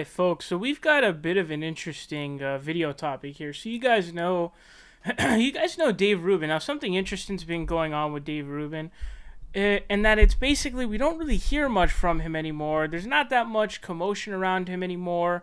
right, folks. So we've got a bit of an interesting uh, video topic here. So you guys know, you guys know Dave Rubin. Now, something interesting's been going on with Dave Rubin, uh, and that it's basically we don't really hear much from him anymore. There's not that much commotion around him anymore.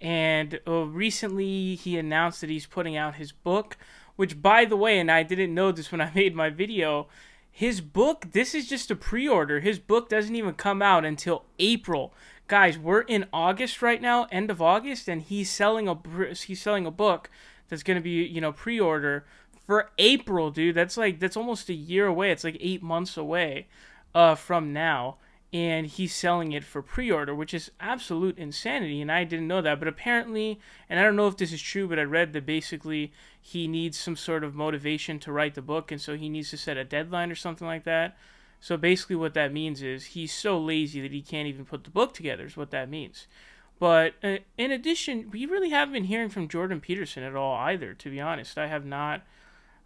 And uh, recently, he announced that he's putting out his book, which, by the way, and I didn't know this when I made my video. His book, this is just a pre order. His book doesn't even come out until April guys, we're in August right now, end of August, and he's selling a he's selling a book that's gonna be you know pre-order for April, dude. That's like that's almost a year away. It's like eight months away uh, from now, and he's selling it for pre-order, which is absolute insanity. And I didn't know that, but apparently, and I don't know if this is true, but I read that basically he needs some sort of motivation to write the book, and so he needs to set a deadline or something like that. So basically, what that means is he's so lazy that he can't even put the book together, is what that means. But uh, in addition, we really haven't been hearing from Jordan Peterson at all either, to be honest. I have not.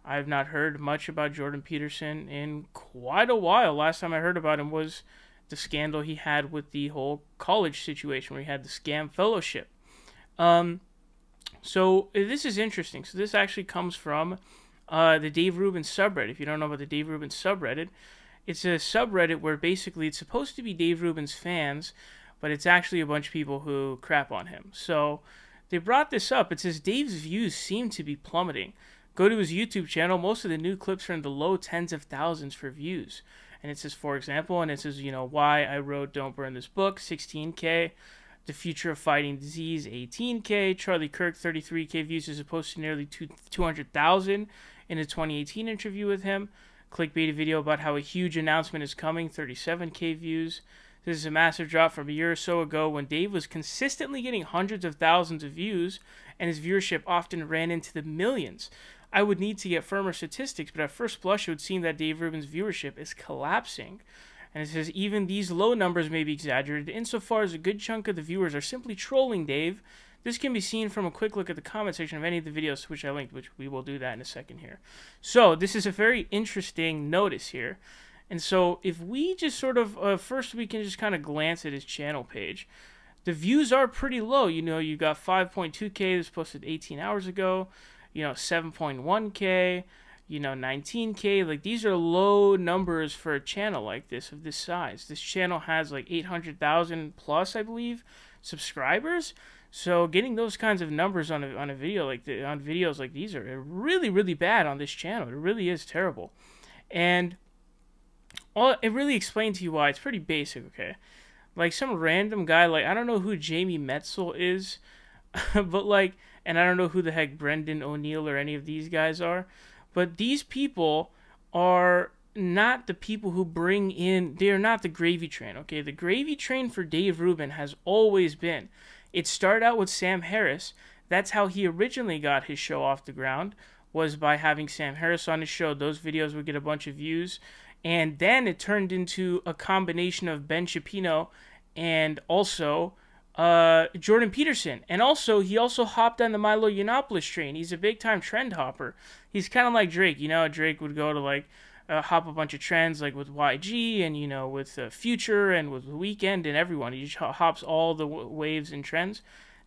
I have not heard much about Jordan Peterson in quite a while. Last time I heard about him was the scandal he had with the whole college situation where he had the scam fellowship. Um, so uh, this is interesting. So this actually comes from uh, the Dave Rubin subreddit. If you don't know about the Dave Rubin subreddit, it's a subreddit where basically it's supposed to be Dave Rubin's fans, but it's actually a bunch of people who crap on him. So they brought this up. It says Dave's views seem to be plummeting. Go to his YouTube channel. Most of the new clips are in the low tens of thousands for views. And it says, for example, and it says, you know, why I wrote Don't Burn This Book, 16K. The Future of Fighting Disease, 18K. Charlie Kirk, 33K views as opposed to nearly 200,000 in a 2018 interview with him clickbait video about how a huge announcement is coming, 37k views. This is a massive drop from a year or so ago when Dave was consistently getting hundreds of thousands of views and his viewership often ran into the millions. I would need to get firmer statistics, but at first blush, it would seem that Dave Rubin's viewership is collapsing. And it says even these low numbers may be exaggerated insofar as a good chunk of the viewers are simply trolling Dave this can be seen from a quick look at the comment section of any of the videos to which I linked, which we will do that in a second here. So this is a very interesting notice here. And so if we just sort of, uh, first we can just kind of glance at his channel page. The views are pretty low. You know, you got 5.2K this posted 18 hours ago. You know, 7.1K. You know, 19K. Like, these are low numbers for a channel like this, of this size. This channel has like 800,000 plus, I believe, subscribers. So getting those kinds of numbers on a, on a video like the, on videos like these are really really bad on this channel. It really is terrible, and all it really explains to you why. It's pretty basic, okay? Like some random guy, like I don't know who Jamie Metzl is, but like, and I don't know who the heck Brendan O'Neill or any of these guys are, but these people are not the people who bring in. They are not the gravy train, okay? The gravy train for Dave Rubin has always been it started out with Sam Harris. That's how he originally got his show off the ground was by having Sam Harris on his show. Those videos would get a bunch of views. And then it turned into a combination of Ben Shapiro and also uh, Jordan Peterson. And also, he also hopped on the Milo Yiannopoulos train. He's a big time trend hopper. He's kind of like Drake. You know, Drake would go to like uh, hop a bunch of trends like with YG and you know with uh, Future and with The Weeknd and everyone. He just hops all the w- waves and trends.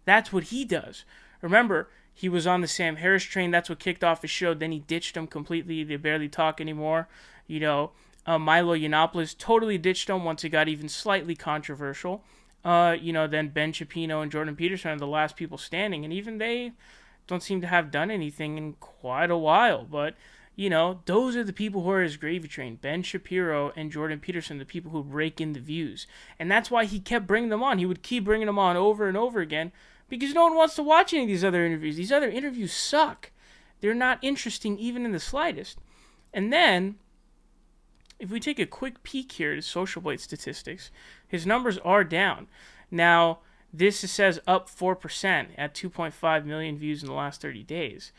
That's what he does. Remember, he was on the Sam Harris train. That's what kicked off his show. Then he ditched him completely. They barely talk anymore. You know, uh, Milo Yiannopoulos totally ditched him once it got even slightly controversial. Uh, you know, then Ben Shapiro and Jordan Peterson are the last people standing, and even they don't seem to have done anything in quite a while. But you know, those are the people who are his gravy train. Ben Shapiro and Jordan Peterson, the people who break in the views. And that's why he kept bringing them on. He would keep bringing them on over and over again because no one wants to watch any of these other interviews. These other interviews suck. They're not interesting even in the slightest. And then, if we take a quick peek here to Social Blade statistics, his numbers are down. Now, this says up 4% at 2.5 million views in the last 30 days.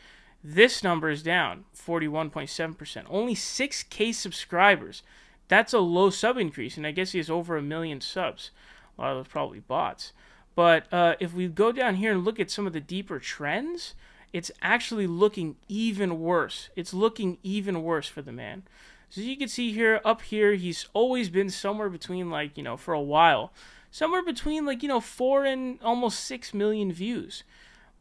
This number is down 41.7%. Only 6K subscribers. That's a low sub increase, and I guess he has over a million subs. A lot of those probably bots. But uh, if we go down here and look at some of the deeper trends, it's actually looking even worse. It's looking even worse for the man. So you can see here, up here, he's always been somewhere between, like, you know, for a while, somewhere between like you know four and almost six million views.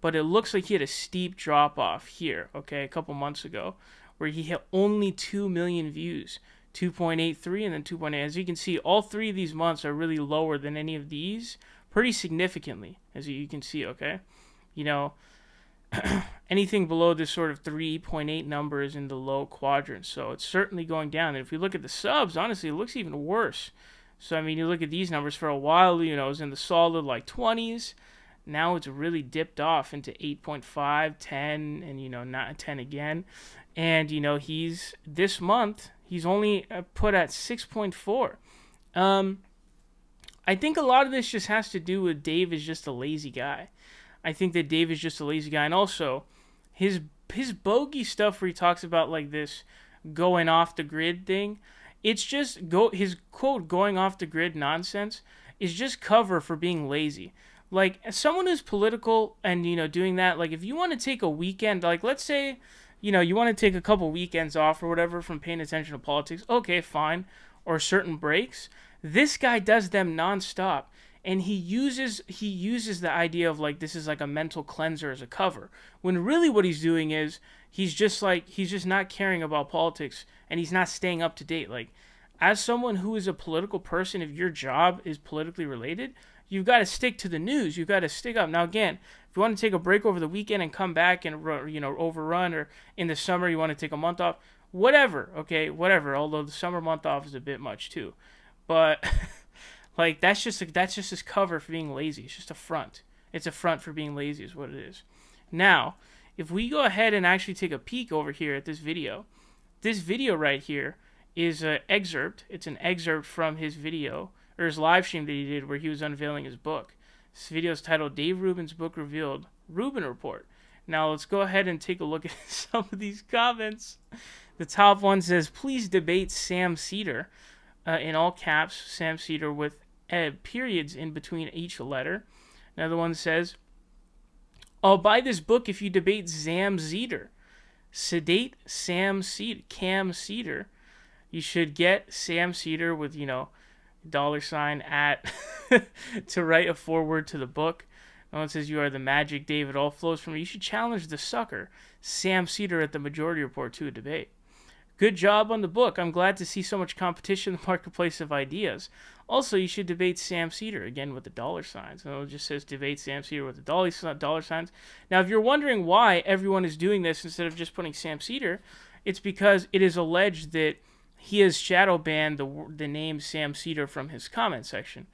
But it looks like he had a steep drop off here. Okay, a couple months ago, where he hit only two million views. 2.83 and then 2.8. As you can see, all three of these months are really lower than any of these, pretty significantly, as you can see, okay? You know, anything below this sort of 3.8 number is in the low quadrant, so it's certainly going down. And if we look at the subs, honestly, it looks even worse. So, I mean, you look at these numbers for a while, you know, it was in the solid like 20s. Now it's really dipped off into 8.5, 10, and, you know, not 10 again. And, you know, he's this month, He's only uh, put at 6.4. Um, I think a lot of this just has to do with Dave is just a lazy guy. I think that Dave is just a lazy guy, and also his his bogey stuff where he talks about like this going off the grid thing. It's just go his quote going off the grid nonsense is just cover for being lazy. Like as someone who's political and you know doing that, like if you want to take a weekend, like let's say you know, you want to take a couple weekends off or whatever from paying attention to politics, okay, fine, or certain breaks. This guy does them nonstop, and he uses he uses the idea of like this is like a mental cleanser as a cover. When really what he's doing is he's just like he's just not caring about politics and he's not staying up to date. Like as someone who is a political person, if your job is politically related, you've got to stick to the news. You've got to stick up. Now, again, if you want to take a break over the weekend and come back and you know overrun, or in the summer you want to take a month off, whatever. Okay, whatever. Although the summer month off is a bit much too, but like that's just that's just his cover for being lazy. It's just a front. It's a front for being lazy, is what it is. Now, if we go ahead and actually take a peek over here at this video, this video right here is an excerpt. It's an excerpt from his video or his live stream that he did where he was unveiling his book. This video is titled Dave Rubin's Book Revealed Rubin Report. Now let's go ahead and take a look at some of these comments. The top one says, Please debate Sam Seder. Uh, in all caps, Sam Seder with uh, periods in between each letter. Another one says, I'll buy this book if you debate Sam Seder. Sedate Sam Seder. Cam Seder. You should get Sam Seder with, you know, dollar sign at to write a foreword to the book. No one says you are the magic, David. All flows from you. You should challenge the sucker, Sam Seder, at the Majority Report to a debate. Good job on the book. I'm glad to see so much competition in the marketplace of ideas. Also, you should debate Sam Seder again with the dollar signs. And it just says debate Sam Seder with the dollar dollar signs. Now, if you're wondering why everyone is doing this instead of just putting Sam Seder, it's because it is alleged that he has shadow banned the the name Sam Seder from his comment section.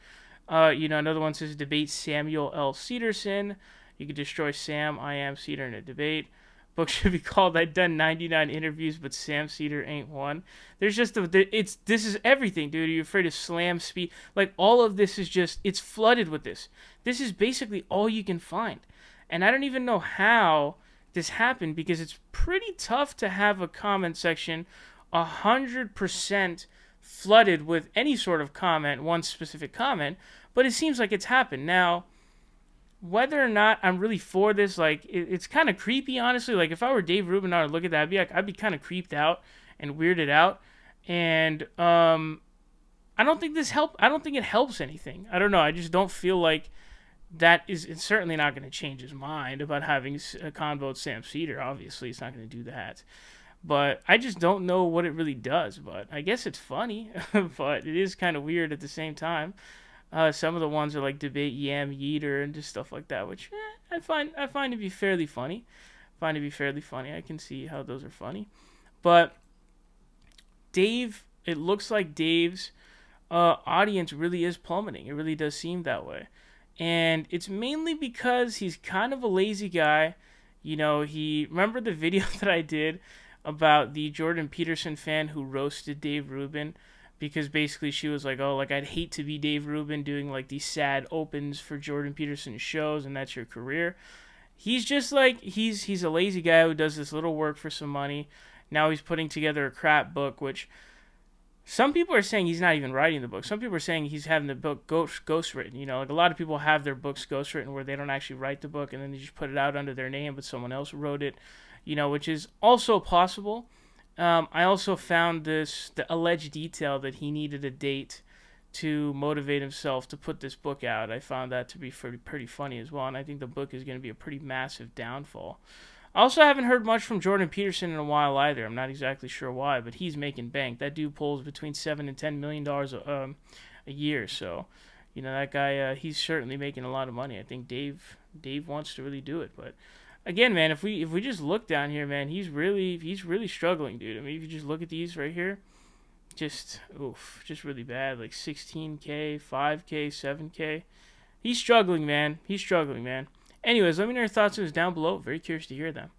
Uh, you know, another one says debate Samuel L. Sederson. You could destroy Sam I am Cedar in a debate. Book should be called I've done 99 interviews, but Sam Seder ain't one. There's just a, it's this is everything, dude. Are you afraid of slam speed? Like all of this is just it's flooded with this. This is basically all you can find, and I don't even know how this happened because it's pretty tough to have a comment section 100% flooded with any sort of comment, one specific comment, but it seems like it's happened. Now, whether or not I'm really for this, like, it, it's kind of creepy, honestly. Like, if I were Dave Rubin, I would look at that, I'd be like, I'd be kind of creeped out and weirded out. And, um, I don't think this help. I don't think it helps anything. I don't know. I just don't feel like that is it's certainly not going to change his mind about having a convo with Sam Seder. Obviously, it's not going to do that. But I just don't know what it really does. But I guess it's funny, but it is kind of weird at the same time. Uh, some of the ones are like debate Yam Yeater and just stuff like that, which eh, I find I find to be fairly funny. I Find to be fairly funny. I can see how those are funny, but Dave, it looks like Dave's uh, audience really is plummeting. It really does seem that way, and it's mainly because he's kind of a lazy guy. You know, he remember the video that I did about the Jordan Peterson fan who roasted Dave Rubin because basically she was like, "Oh, like I'd hate to be Dave Rubin doing like these sad opens for Jordan Peterson shows and that's your career." He's just like he's he's a lazy guy who does this little work for some money. Now he's putting together a crap book which some people are saying he's not even writing the book. Some people are saying he's having the book ghost ghost written. You know, like a lot of people have their books ghost written where they don't actually write the book and then they just put it out under their name, but someone else wrote it you know, which is also possible. Um, I also found this the alleged detail that he needed a date to motivate himself to put this book out. I found that to be pretty, funny as well, and I think the book is going to be a pretty massive downfall. I also haven't heard much from Jordan Peterson in a while either. I'm not exactly sure why, but he's making bank. That dude pulls between seven and ten million dollars um, a year, so you know that guy. Uh, he's certainly making a lot of money. I think Dave Dave wants to really do it, but again, man, if we if we just look down here, man, he's really he's really struggling, dude. I mean, if you just look at these right here, just oof, just really bad. Like 16k, 5k, 7k. He's struggling, man. He's struggling, man. Anyways, let me know your thoughts on this down below. Very curious to hear them.